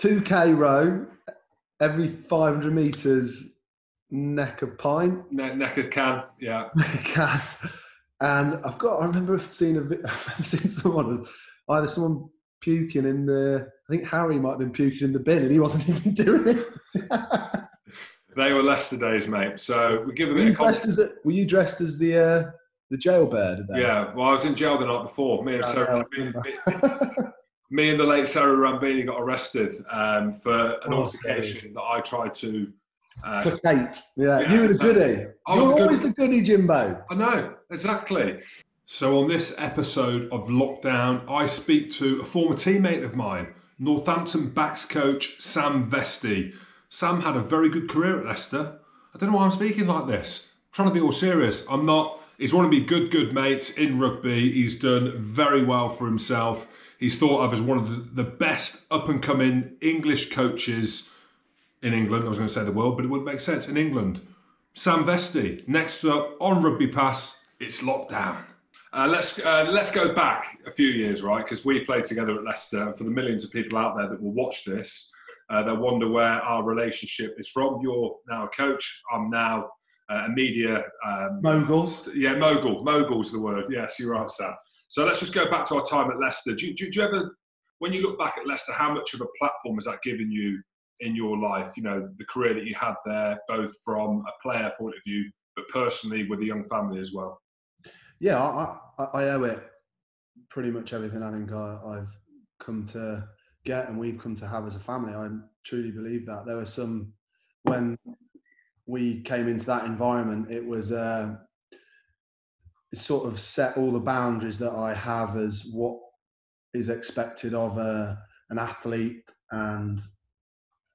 2K row, every 500 meters, neck a pint. Ne- neck a can, yeah. Neck a can. And I've got, I remember seeing a, vi- I've seen someone, either someone puking in the, I think Harry might have been puking in the bin and he wasn't even doing it. They were Leicester days, mate. So we give a were, bit you of context. dressed as a, were you dressed as the, uh, the jail bear today? Yeah, well, I was in jail the night before. Me and, Sarah, I me, remember. me- me and the late Sarah Rambini got arrested um, for an Oh, altercation that I tried to. Uh, For Kate. Yeah, Yeah, you were the goodie. I You're the good- always the goodie, Jimbo. I know, exactly. So, on this episode of Lockdown, I speak to a former teammate of mine, Northampton backs coach Sam Vesty. Sam had a very good career at Leicester. I don't know why I'm speaking like this. I'm trying to be all serious. I'm not. He's one of my good, good mates in rugby. He's done very well for himself. He's thought of as one of the- best up and coming English coaches in England. I was going to say the world, but it wouldn't make sense in England. Sam Vesty. Next up on Rugby Pass, it's lockdown. Uh, let's uh, let's go back a few years, right? Because we played together at Leicester, and for the millions of people out there that will watch this, uh, they'll wonder where our relationship is from. You're now a coach. I'm now uh, a media. Um, Moguls. yeah, mogul. Mogul's the word. Yes, you're right, Sam. So let's just go back to our time at Leicester. Do, you- do, do you ever, when you look back at Leicester, how much of a platform has that given you in your life? You know, the career that you had there, both from a player point of view, but personally with a young family as well. Yeah, I, I, I owe it pretty much everything I think I, I've come to get and we've come to have as a family. I truly believe that. There were some, when we came into that environment, it was uh, sort of set all the boundaries that I have as what is expected of a, an athlete and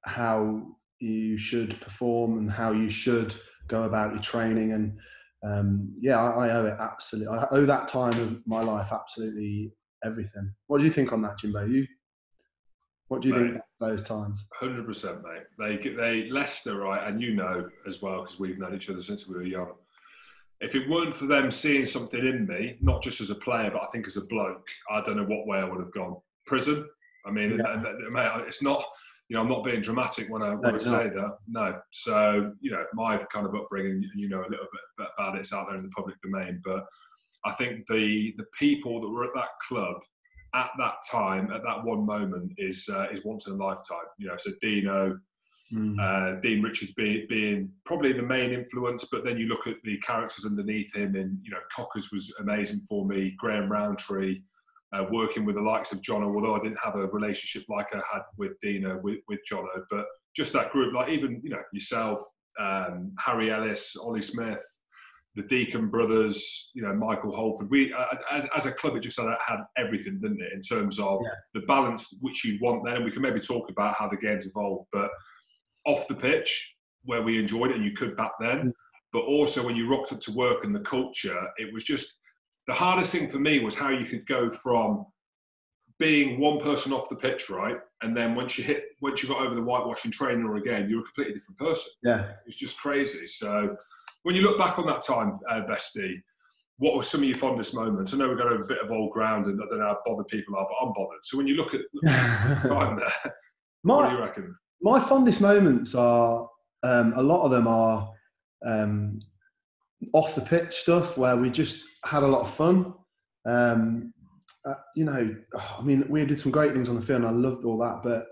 how you should perform and how you should go about your training and um, yeah, I, I owe it absolutely. I owe that time of my life absolutely everything. What do you think on that, Jimbo? You, what do you think Mate. about those times? Hundred percent, mate. They they Leicester, right, and you know as well because we've known each other since we were young. If it weren't for them seeing something in me, not just as a player, but I think as a bloke, I don't know what way I would have gone. Prison. I mean, Yeah. and- and- mate, it's not. You know, I'm not being dramatic when I when No, I say that. No. So you know, my kind of upbringing, you know, a little bit about it, it's out there in the public domain. But I think the the people that were at that club at that time, at that one moment, is uh, is once in a lifetime. You know, so Dino, Mm. uh, Dean Richards being, being probably the main influence, but then you look at the characters underneath him, and you know, Cockers was amazing for me. Graham Rowntree, uh, working with the likes of Jono, although I didn't have a relationship like I had with Dino with, with Jono, but just that group, like even you know yourself, um, Harry Ellis, Ollie Smith, the Deacon brothers, you know Michael Holford. We uh, as, as a club, it just had, had everything, didn't it, in terms of Yeah. the balance which you'd want then. And we can maybe talk about how the game's evolved, but off the pitch where we enjoyed it and you could back then, but also when you rocked up to work and the culture, it was just the hardest thing for me was how you could go from being one person off the pitch, right? And then once you hit, once you got over the whitewashing trainer again, you're a completely different person. Yeah, It's just crazy. So when you look back on that time, uh, Vesty, what were some of your fondest moments? I know we've got over a bit of old ground and I don't know how bothered people are, but I'm bothered. So when you look at the time there, what do my you reckon? My fondest moments are um, a lot of them are um, off the pitch stuff where we just had a lot of fun. Um, uh, you know, I mean, we did some great things on the field, and I loved all that. But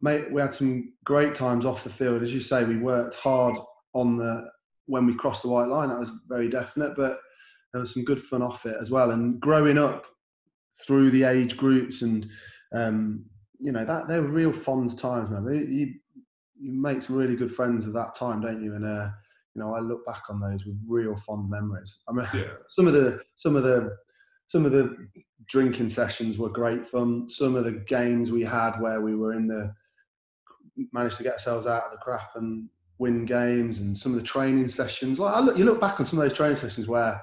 mate, we had some great times off the field. As you say, we worked hard on the when we crossed the white line. That was very definite, but there was some good fun off it as well. And growing up through the age groups and um, you know that they were real fond times, man. You you make some really good friends at that time, don't you? And uh, you know, I look back on those with real fond memories. I mean, Yeah. some of the some of the some of the drinking sessions were great fun. Some of the games we had where we were in the managed to get ourselves out of the crap and win games, and some of the training sessions. Like I look, you look back on some of those training sessions where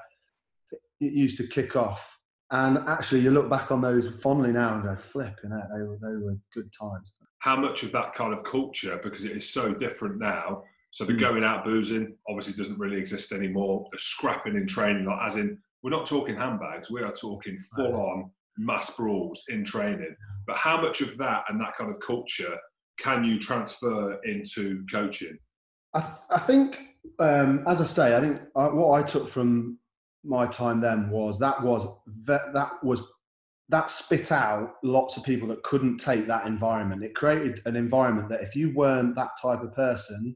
it used to kick off, and actually you look back on those fondly now and go, flipping out, they were they were good times. how much of that kind of culture, because it is so different now. So the Mm. going out boozing obviously doesn't really exist anymore. The scrapping in training, like as in, we're not talking handbags, we are talking full on mass brawls in training. But how much of that and that kind of culture can you transfer into coaching? I, th- I think, um, as I say, I think I, what I took from my time then was that was that was that spit out lots of people that couldn't take that environment. It created an environment that if you weren't that type of person,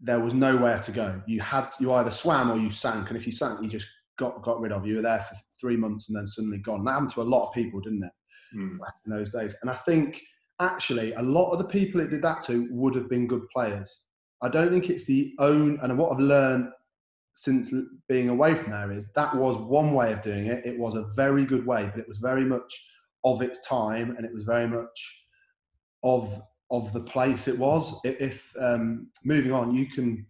there was nowhere to go. You had you either swam or you sank, and if you sank, you just got got rid of. You were there for three months and then suddenly gone. And that happened to a lot of people, didn't it? Mm. Back in those days. And I think actually a lot of the people it did that to would have been good players. I don't think it's the own and what I've learned since being away from there is that was one way of doing it. It was a very good way, but it was very much of its time and it was very much of of the place it was. If um, moving on, you can,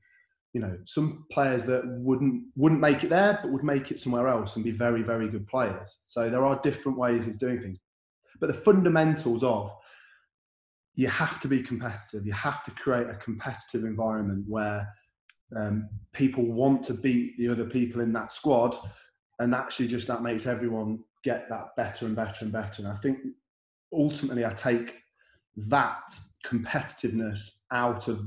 you know, some players that wouldn't wouldn't make it there, but would make it somewhere else and be very very good players. So there are different ways of doing things, but the fundamentals of you have to be competitive. You have to create a competitive environment where um, people want to beat the other people in that squad, and actually just that makes everyone get that better and better and better. And I think ultimately, I take that competitiveness out of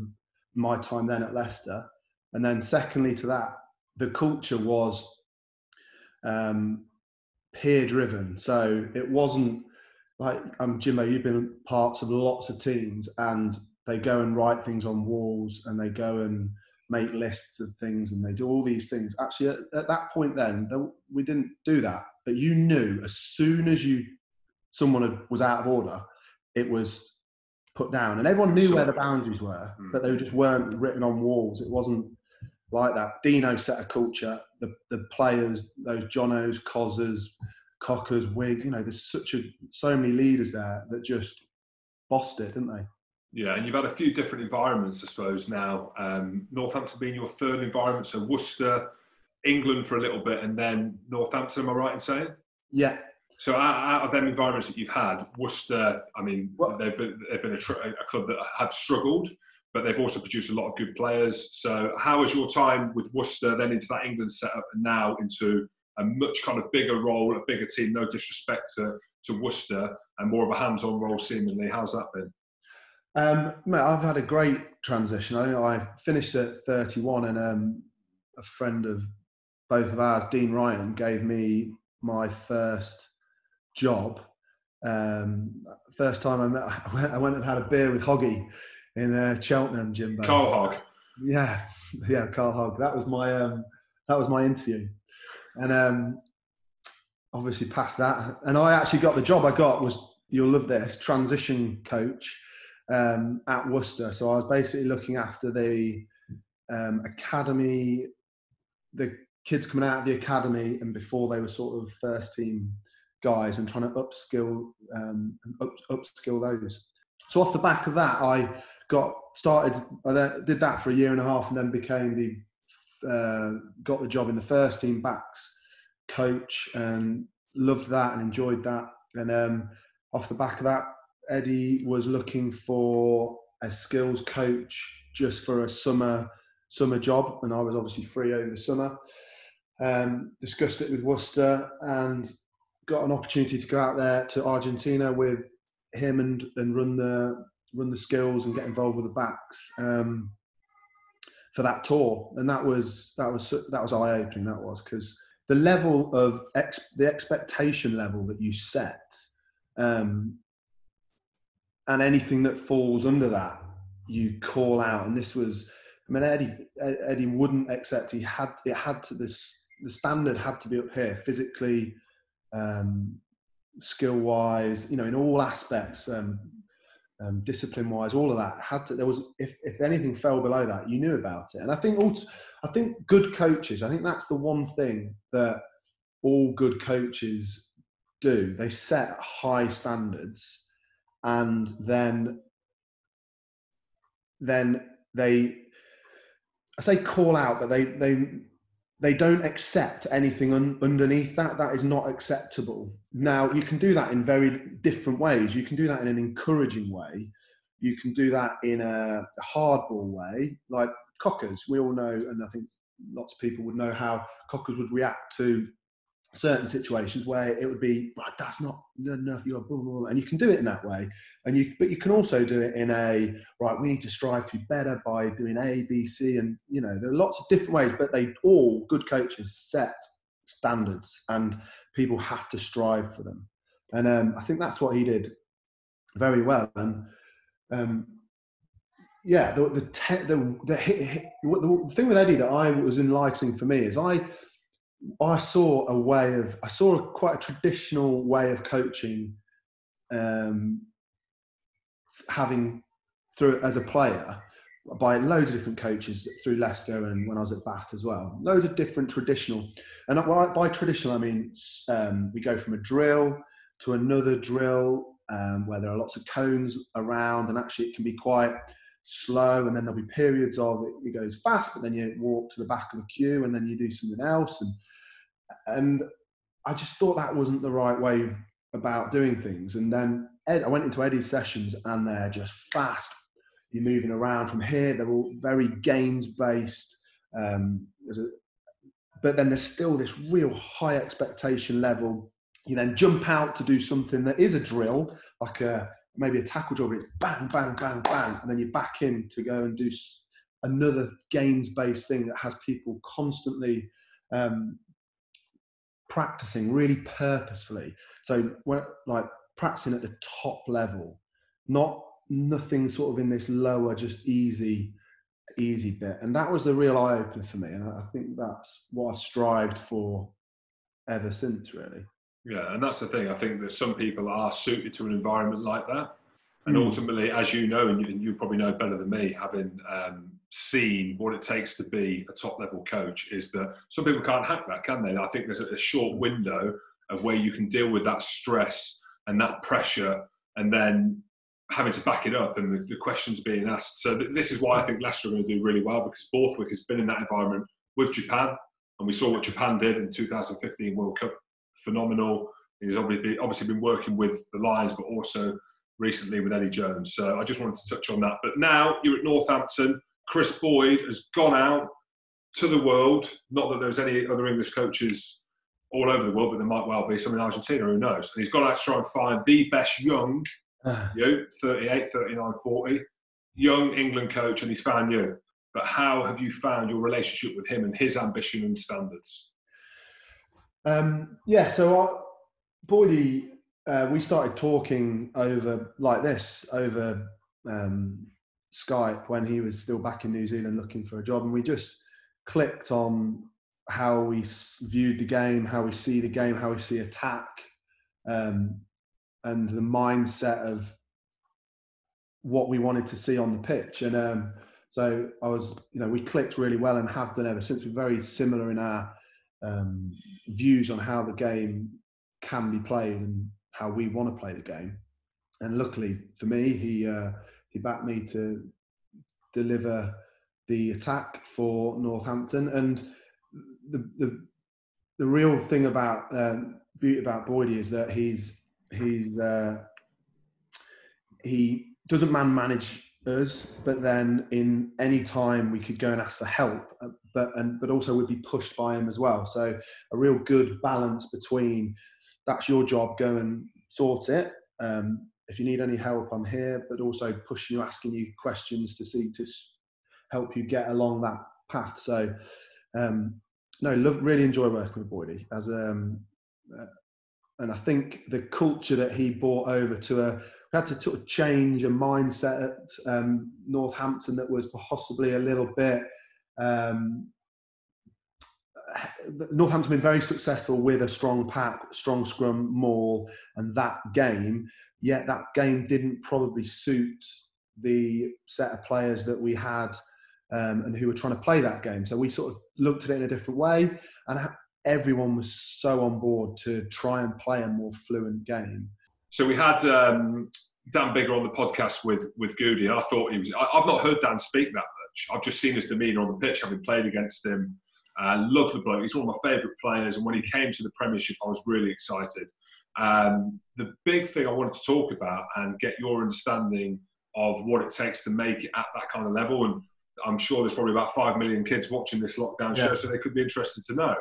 my time then at Leicester, and then secondly to that, the culture was um, peer driven. So it wasn't like um, Jimbo, you've been parts of lots of teams, and they go and write things on walls, and they go and make lists of things and they do all these things. Actually, at, at that point, then we didn't do that. But you knew as soon as you someone was out of order, it was put down, and everyone knew where the boundaries were, mm. but they just weren't written on walls. It wasn't like that. Dino set a culture. The the players, those Jonos, Cozzers, Cockers, Wigs. You know, there's such a so many leaders there that just bossed it, didn't they? Yeah, and you've had a few different environments, I suppose, now. Um, Northampton being your third environment, so Worcester, England for a little bit, and then Northampton, am I right in saying? Yeah. So out, out of them environments that you've had, Worcester, I mean, they've been, they've been a, tr- a club that have struggled, but they've also produced a lot of good players. So how was your time with Worcester, then into that England setup, and now into a much kind of bigger role, a bigger team, no disrespect to, to Worcester, and more of a hands-on role seemingly. How's that been? Um, I've had a great transition. I think I finished at 31, and um, a friend of both of ours, Dean Ryan, gave me my first job. Um, first time I met, I went, I went, and had a beer with Hoggy in uh, Cheltenham, Jimbo. Carl Hogg. Yeah, yeah, Carl Hogg. That was my um, that was my interview, and um, obviously past that, and I actually got the job I got was you'll love this transition coach um, at Worcester. So I was basically looking after the um, academy, the kids coming out of the academy, and before they were sort of first team guys, and trying to upskill um, up, upskill those. So off the back of that, I got started. I did that for a year and a half, and then became the uh, got the job in the first team backs coach, and loved that and enjoyed that. And um, off the back of that, Eddie was looking for a skills coach just for a summer summer job, and I was obviously free over the summer. Um, discussed it with Worcester and got an opportunity to go out there to Argentina with him and and run the run the skills and get involved with the backs um, for that tour. And that was that was that was eye opening. That was because the level of ex, the expectation level that you set um, and anything that falls under that, you call out. And this was, I mean, Eddie Eddie wouldn't accept. He had it had to this the standard had to be up here physically, um, skill wise, you know, in all aspects. Um, um, discipline wise, all of that had to. There was, if, if anything fell below that, you knew about it. And I think, also, I think good coaches. I think that's the one thing that all good coaches do. They set high standards, and then then they I say call out, but they they they don't accept anything un, underneath that. That is not acceptable. Now you can do that in very different ways. You can do that in an encouraging way. You can do that in a hardball way, like Cockers. We all know, and I think lots of people would know how Cockers would react to certain situations where it would be right that's not good enough you're blah, blah, blah, and you can do it in that way. And you but you can also do it in a right we need to strive to be better by doing a b c and you know there are lots of different ways but they all good coaches set standards and people have to strive for them. And um, i think that's what he did very well. And um, yeah the the, te- the, the, the thing with eddie that i was enlightening for me is i I saw a way of I saw a, quite a traditional way of coaching, um, having through as a player by loads of different coaches through Leicester and when I was at Bath as well. Loads of different traditional, and by, traditional I mean um, we go from a drill to another drill um, where there are lots of cones around, and actually it can be quite slow, and then there'll be periods of it, goes fast, but then you walk to the back of a queue, and then you do something else, and and I just thought that wasn't the right way about doing things. And then Ed, I went into Eddie's sessions, and they're just fast. You're moving around from here. They're all very games based. Um, but then there's still this real high expectation level. You then jump out to do something that is a drill, like a maybe a tackle job, it's bang, bang, bang, bang, and then you're back in to go and do another games based thing that has people constantly um, practicing really purposefully. So we're like practicing at the top level, not nothing sort of in this lower, just easy, easy bit. And that was a real eye opener for me. And I think that's what I've strived for ever since, really. Yeah, and that's the thing. I think that some people are suited to an environment like that. And mm. ultimately, as you know, and you, you, probably know better than me, having um, seen what it takes to be a top level coach is that some people can't hack that, can they? I think there's a short window of where you can deal with that stress and that pressure and then having to back it up and the, the questions being asked. So th- this is why I think Leicester are going to do really well because Borthwick has been in that environment with Japan and we saw what Japan did in 2015 World Cup. Phenomenal. He's obviously, obviously been working with the Lions, but also recently with Eddie Jones. So I just wanted to touch on that. But now you're at Northampton. Chris Boyd has gone out to the world. Not that there's any other English coaches all over the world, but there might well be some in Argentina, who knows? And he's gone out to try and find the best young, ah. you know, 38, 39, 40, young England coach, and he's found you. But how have you found your relationship with him and his ambition and standards? Um, yeah, so Boydie, uh, we started talking over like this over um, Skype when he was still back in New Zealand looking for a job, and we just clicked on how we viewed the game, how we see the game, how we see attack, um, and the mindset of what we wanted to see on the pitch. And um, so I was, you know, we clicked really well and have done ever since. We're very similar in our um, views on how the game can be played and how we want to play the game. And luckily for me, he uh, he backed me to deliver the attack for Northampton. And the the, the real thing about um, beauty about Boydie is that he's he's uh, he doesn't man manage us, but then in any time we could go and ask for help, uh, but and but also would be pushed by him as well. So a real good balance between that's your job, go and sort it. Um, if you need any help, I'm here, but also pushing you, asking you questions to see to help you get along that path. So, um, no, love, really enjoy working with Boydie as um, uh, and I think the culture that he brought over to a had to sort of change a mindset at um, Northampton that was possibly a little bit. Um, Northampton been very successful with a strong pack, strong scrum, maul, and that game yet that game didn't probably suit the set of players that we had um, and who were trying to play that game. So we sort of looked at it in a different way, and everyone was so on board to try and play a more fluent game. So we had um, Dan Biggar on the podcast with with Goody. and I thought he was. I, have not heard Dan speak that much. I've just seen his demeanour on the pitch, having played against him. Uh, love the bloke. He's one of my favourite players, and when he came to the Premiership, I was really excited. Um, the big thing I wanted to talk about and get your understanding of what it takes to make it at that kind of level, and I'm sure there's probably about five million kids watching this lockdown yeah. show, so they could be interested to know,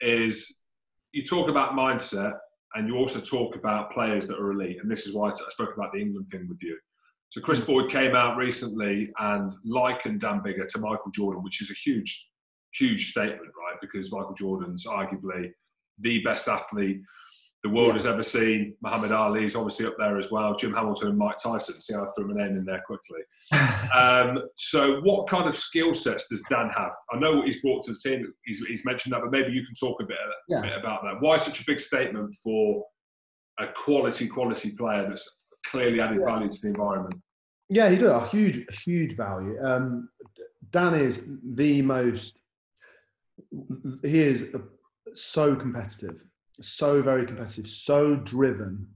is you talk about mindset, and you also talk about players that are elite, and this is why I spoke about the England thing with you. So Chris hmm. Boyd came out recently and likened Dan Biggar to Michael Jordan, which is a huge, huge statement, right? Because Michael Jordan's arguably the best athlete the world yeah. has ever seen. Muhammad Ali is obviously up there as well. Jim Hamilton and Mike Tyson. See how I threw my name in there quickly. um, so, what kind of skill sets does Dan have? I know what he's brought to the team. He's, he's mentioned that, but maybe you can talk a bit, yeah. a bit about that. Why such a big statement for a quality, quality player that's clearly added yeah. value to the environment? Yeah, he does a huge, huge value. Um, Dan is the most. He is so competitive so very competitive, so driven,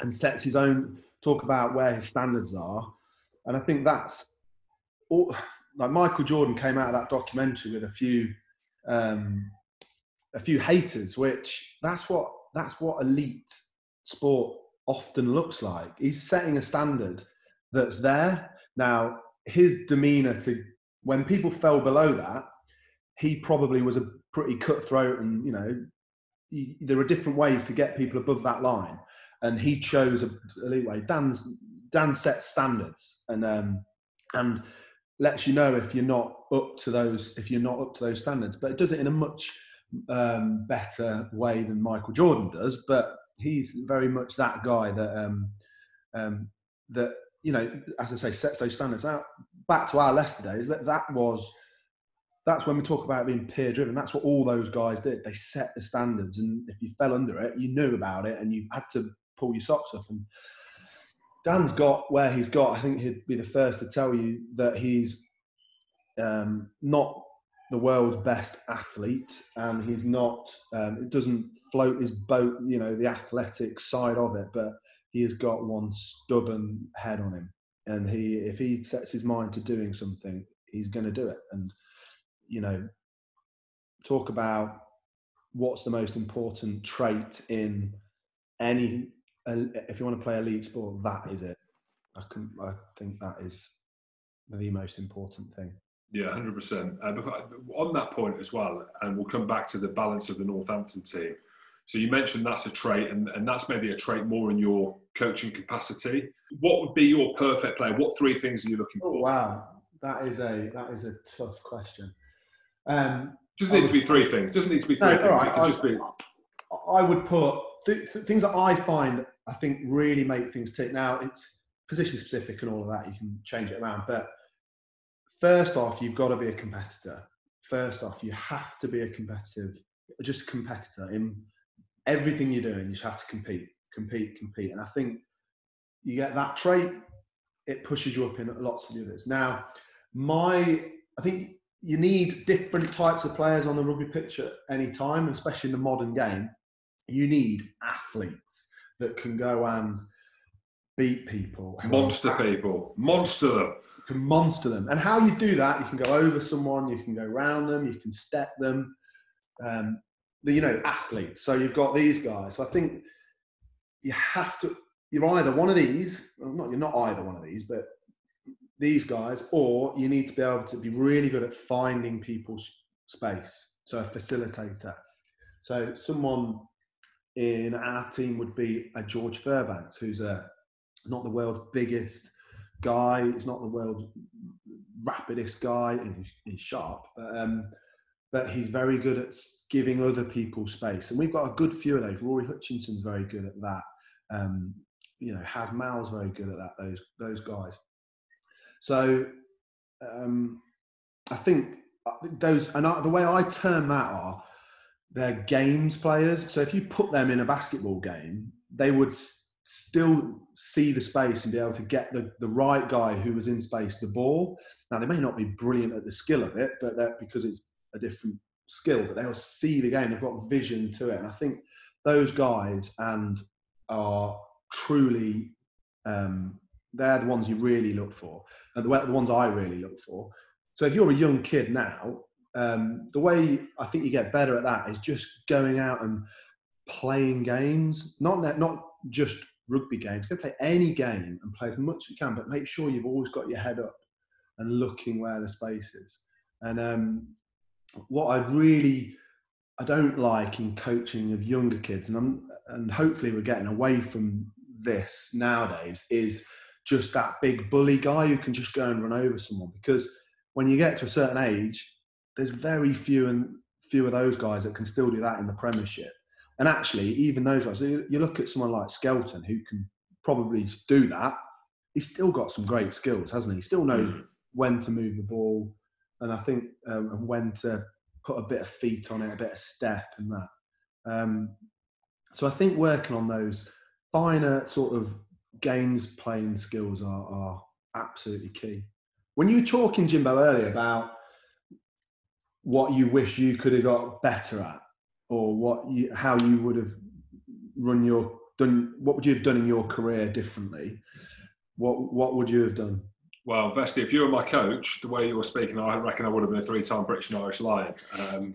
and sets his own talk about where his standards are. And I think that's all, like Michael Jordan came out of that documentary with a few um, a few haters, which that's what that's what elite sport often looks like. He's setting a standard that's there. Now, his demeanor to when people fell below that, he probably was a pretty cutthroat and you know there are different ways to get people above that line, and he chose a elite way. Dan's Dan sets standards and um, and lets you know if you're not up to those if you're not up to those standards. But it does it in a much um, better way than Michael Jordan does. But he's very much that guy that um, um, that you know, as I say, sets those standards out. Back to our Leicester days, that that was that's when we talk about being peer driven. That's what all those guys did. They set the standards, and if you fell under it, you knew about it, and you had to pull your socks up. And Dan's got where he's got. I think he'd be the first to tell you that he's um, not the world's best athlete, and he's not. Um, it doesn't float his boat, you know, the athletic side of it, but he has got one stubborn head on him, and he, if he sets his mind to doing something, he's going to do it. And you know, talk about what's the most important trait in any. If you want to play elite sport, that is it. I can. I think that is the most important thing. Yeah, hundred uh, percent. On that point as well, and we'll come back to the balance of the Northampton team. So you mentioned that's a trait, and, and that's maybe a trait more in your coaching capacity. What would be your perfect player? What three things are you looking oh, for? Wow, that is a that is a tough question. Um, doesn't need would, to be three things. Doesn't need to be three no, things. Right, it could I, just be. I would put th- th- things that I find I think really make things tick. Now it's position specific and all of that. You can change it around, but first off, you've got to be a competitor. First off, you have to be a competitive, just competitor in everything you're doing. You just have to compete, compete, compete. And I think you get that trait, it pushes you up in lots of the others. Now, my I think you need different types of players on the rugby pitch at any time, especially in the modern game. You need athletes that can go and beat people, monster people, monster them. You can monster them, and how you do that, you can go over someone, you can go around them, you can step them. Um, the, you know, athletes. So you've got these guys. So I think you have to. You're either one of these. Well, not you're not either one of these, but these guys, or you need to be able to be really good at finding people's space. So a facilitator. So someone in our team would be a George Furbanks, who's a not the world's biggest guy. He's not the world's rapidest guy. He's, he's sharp, but um, but he's very good at giving other people space. And we've got a good few of those. Rory Hutchinson's very good at that. Um, you know, Has Mal's very good at that. Those those guys. So um, I think uh, those, and the way I term that are, they're games players. So if you put them in a basketball game, they would still see the space and be able to get the, the right guy who was in space the ball. Now they may not be brilliant at the skill of it, but that because it's a different skill, but they'll see the game. They've got vision to it, and I think those guys and are truly um, they're the ones you really look for, and the, the ones I really look for. So if you're a young kid now, um, the way I think you get better at that is just going out and playing games, not not just rugby games. Go play any game and play as much as you can, but make sure you've always got your head up and looking where the space is. And um, what I really, I don't like in coaching of younger kids, and I'm, and hopefully we're getting away from this nowadays, is just that big bully guy who can just go and run over someone. Because when you get to a certain age, there's very few and few of those guys that can still do that in the Premiership. And actually, even those guys, you, look at someone like Skelton, who can probably do that. He's still got some great skills, hasn't he? He still knows mm. when to move the ball, and I think um, and when to put a bit of feet on it, a bit of step, and that. Um, so I think working on those finer sort of games playing skills are, are absolutely key. When you were talking, Jimbo, earlier about what you wish you could have got better at, or what you, how you would have run your done, what would you have done in your career differently? What what would you have done? Well, Vesty, if you were my coach, the way you were speaking, I reckon I would have been a three-time British and Irish Lion. Um,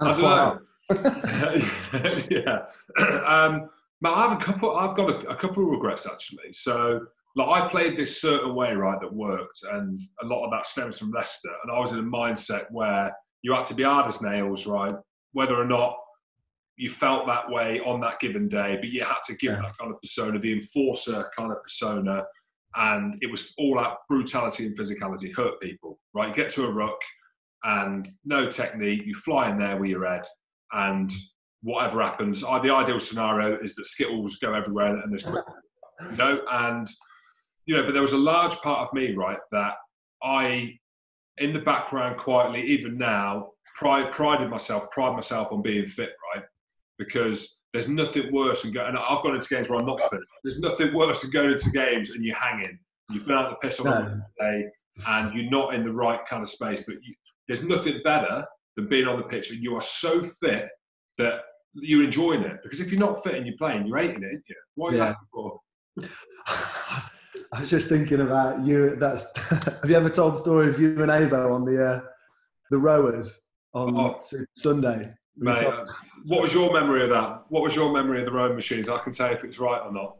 I don't know. yeah. um, I have a couple. I've got a, a, couple of regrets actually. So, like, I played this certain way, right, that worked, and a lot of that stems from Leicester. And I was in a mindset where you had to be hard as nails, right? Whether or not you felt that way on that given day, but you had to give yeah. that kind of persona, the enforcer kind of persona, and it was all out brutality and physicality, hurt people, right? You get to a ruck and no technique, you fly in there with your head, and whatever happens, the ideal scenario is that skittles go everywhere and there's quick, you know, and you know, but there was a large part of me, right, that I, in the background, quietly, even now, pride, prided myself, pride myself on being fit, right, because there's nothing worse than going. And I've gone into games where I'm not fit. There's nothing worse than going into games and you're hanging. You've been out the piss on no. day and you're not in the right kind of space. But you, there's nothing better than being on the pitch and you are so fit that you're enjoying it. Because if you're not fit and you're playing, you're hating it, you? Are yeah. for? I was just thinking about you. That's have you ever told the story of you and Avo on the uh, the rowers on oh. Sunday? Mate, uh, what was your memory of that? What was your memory of the rowing machines? I can tell if it's right or not.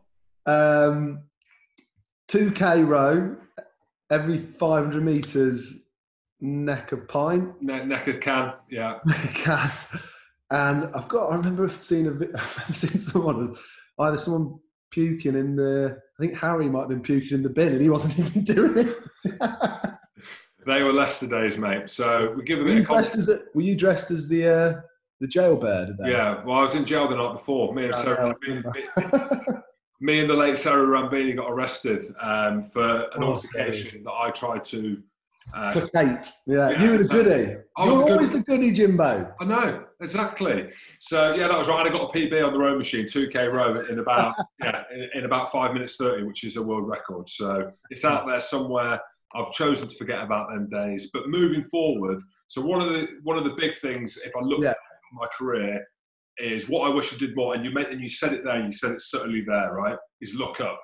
Um, 2k row, every 500 metres, neck a pint. Ne- neck a can, yeah. Can. And I've got, I remember seeing a, I've seen someone, either someone puking in the, I think Harry might have been puking in the bin and he wasn't even doing it. they were Leicester days, mate. So we give a bit of context. Were you dressed as the, uh, the jailbird. Yeah, well, I was in jail the night before. Me and Sarah, me, me, and the late Sarah Rambini got arrested um, for an oh, altercation that I tried to. Uh, Kate. Yeah. yeah, you were the goodie. I You're the always the goodie, Jimbo. I know exactly. So yeah, that was right. I got a PB on the row machine, 2k row in about yeah in, in about five minutes thirty, which is a world record. So it's out there somewhere. I've chosen to forget about them days. But moving forward, so one of the one of the big things, if I look yeah my career is what I wish I did more. And you meant, and you said it there, and you said it certainly there, right? Is look up.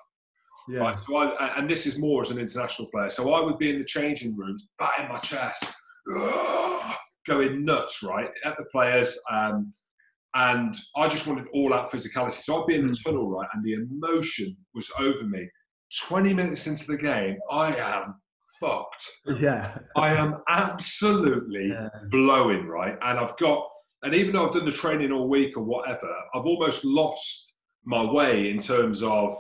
Yeah. Right. So I, and this is more as an international player. So I would be in the changing rooms, batting my chest, going nuts, right, at the players. Um, and I just wanted all out physicality. So I'd be in the mm. tunnel, right, and the emotion was over me. 20 minutes into the game, I am fucked. Yeah. I am absolutely yeah. blowing, right? And I've got and even though I've done the training all week or whatever, I've almost lost my way in terms of,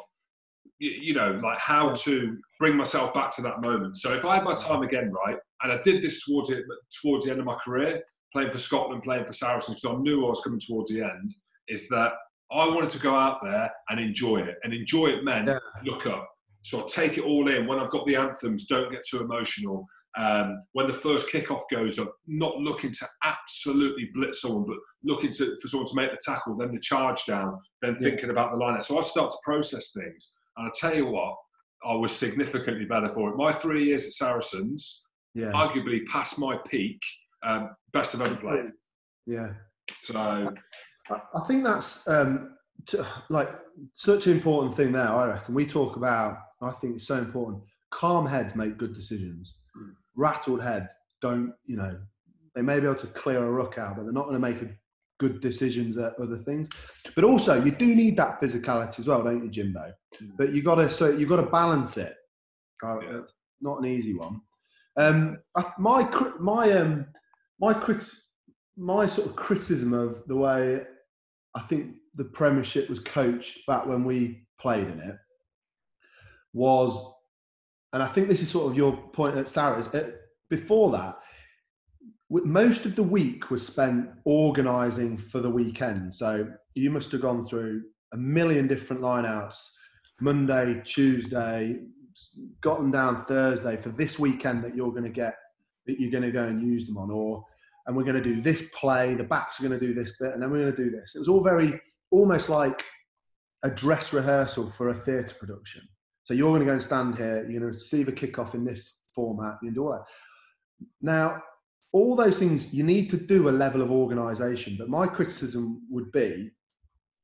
you know, like how to bring myself back to that moment. So if I had my time again, right, and I did this towards it towards the end of my career, playing for Scotland, playing for Saracens, because I knew I was coming towards the end, is that I wanted to go out there and enjoy it. And enjoy it meant yeah. look up. So I take it all in. When I've got the anthems, don't get too emotional um, when the first kickoff goes up, not looking to absolutely blitz someone, but looking to, for someone to make the tackle, then the charge down, then yeah. thinking about the lineup. So I start to process things. And I tell you what, I was significantly better for it. My three years at Saracens, yeah. arguably past my peak, um, best I've ever played. Yeah. So I think that's um, to, like such an important thing now. I reckon we talk about. I think it's so important. Calm heads make good decisions. Mm rattled heads don't, you know, they may be able to clear a ruck out, but they're not going to make a good decisions at other things. But also, you do need that physicality as well, don't you, Jimbo? Mm. But you got to so you got to balance it. Uh, yeah. Not an easy one. Um, my my um my crit my sort of criticism of the way I think the Premiership was coached back when we played in it was, and I think this is sort of your point at Sarah's. Uh, before that, most of the week was spent organising for the weekend. So you must have gone through a million different lineouts Monday, Tuesday, gotten down Thursday for this weekend that you're going to get that you're going to go and use them on, or and we're going to do this play. The backs are going to do this bit, and then we're going to do this. It was all very almost like a dress rehearsal for a theatre production. So you're going to go and stand here. You're going to see the kickoff in this format. You do all that. Now, all those things you need to do a level of organisation. But my criticism would be,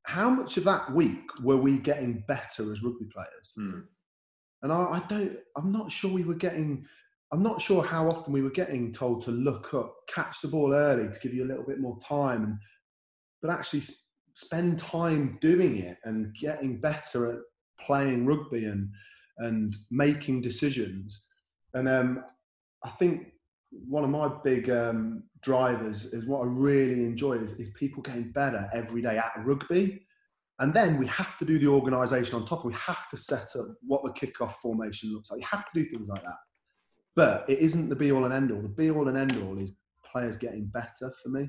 how much of that week were we getting better as rugby players? Hmm. And I, I don't. I'm not sure we were getting I'm not sure how often we were getting told to look up, catch the ball early to give you a little bit more time, and, but actually spend time doing it and getting better at playing rugby and and making decisions. And um, I think one of my big um, drivers is what I really enjoy is, is people getting better every day at rugby. And then we have to do the organisation on top. We have to set up what the kickoff formation looks like. You have to do things like that. But it isn't the be all and end all. The be all and end all is players getting better for me.